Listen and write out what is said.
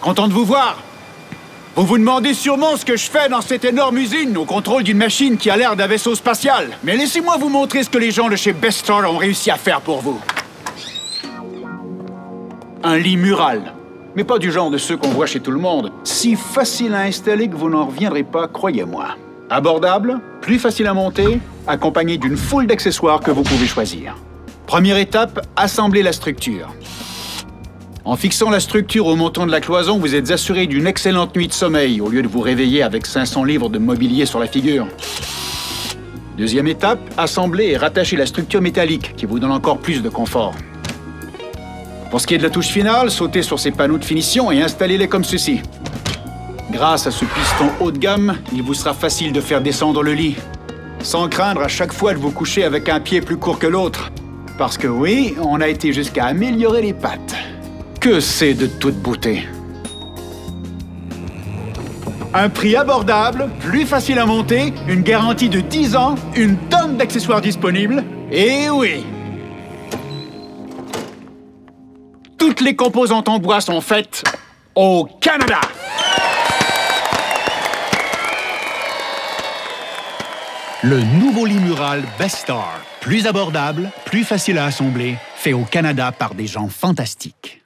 content de vous voir. Vous vous demandez sûrement ce que je fais dans cette énorme usine au contrôle d'une machine qui a l'air d'un vaisseau spatial. Mais laissez-moi vous montrer ce que les gens de chez Bestar ont réussi à faire pour vous. Un lit mural. Mais pas du genre de ceux qu'on voit chez tout le monde. Si facile à installer que vous n'en reviendrez pas, croyez-moi. Abordable, plus facile à monter, accompagné d'une foule d'accessoires que vous pouvez choisir. Première étape, assembler la structure. En fixant la structure au montant de la cloison, vous êtes assuré d'une excellente nuit de sommeil au lieu de vous réveiller avec 500 livres de mobilier sur la figure. Deuxième étape, assembler et rattacher la structure métallique qui vous donne encore plus de confort. Pour ce qui est de la touche finale, sautez sur ces panneaux de finition et installez-les comme ceci. Grâce à ce piston haut de gamme, il vous sera facile de faire descendre le lit, sans craindre à chaque fois de vous coucher avec un pied plus court que l'autre. Parce que oui, on a été jusqu'à améliorer les pattes. Que c'est de toute beauté. Un prix abordable, plus facile à monter, une garantie de 10 ans, une tonne d'accessoires disponibles. Et oui Toutes les composantes en bois sont faites au Canada Le nouveau lit mural Bestar. Plus abordable, plus facile à assembler, fait au Canada par des gens fantastiques.